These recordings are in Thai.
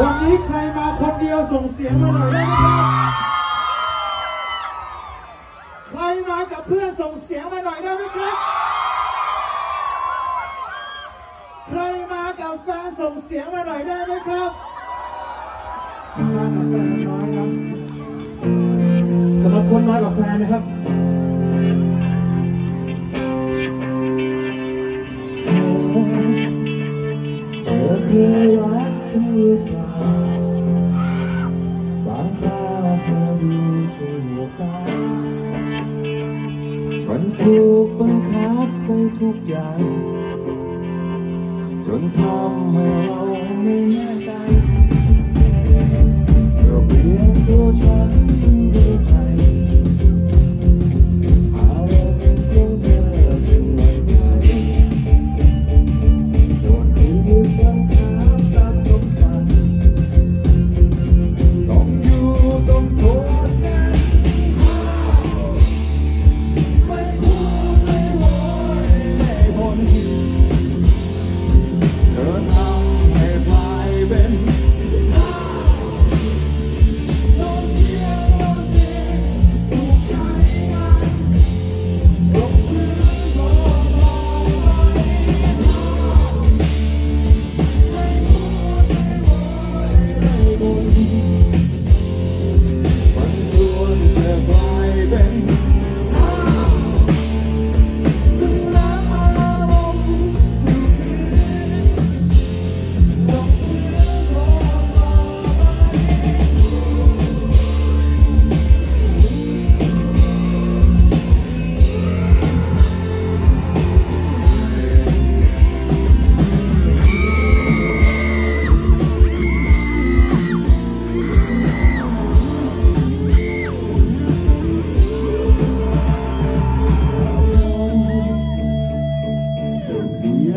วันนี้ใครมาคนเดียวส่งเสียงมาหน่อยได้ไหมครับใครมากับเพื่อนส่งเสียงมาหน่อยได้ไหมครับ ใครมากับแฟนส่งเสียงมาหน่อยได้ไหมครับมากับแฟนน้อยครับสำหรับคนมากับแฟนนะครับเธอเธอเคยรักฉันหรือ มันถูกบังคับไปทุกอย่าง จนทำให้เราไม่แน่ใจเธอเปลี่ยนตัวฉัน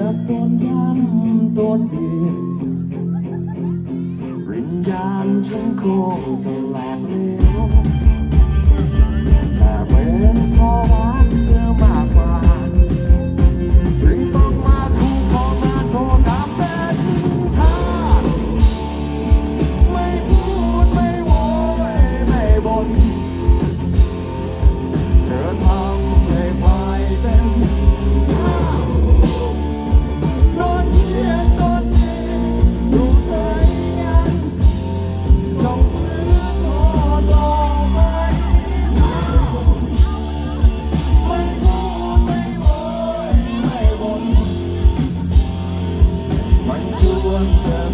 บียดต้นย้ำต้นเดียววิญญาณฉันคงจะแหลกเหลวแต่เป็นเพราะรักเธอมากกว่า wonder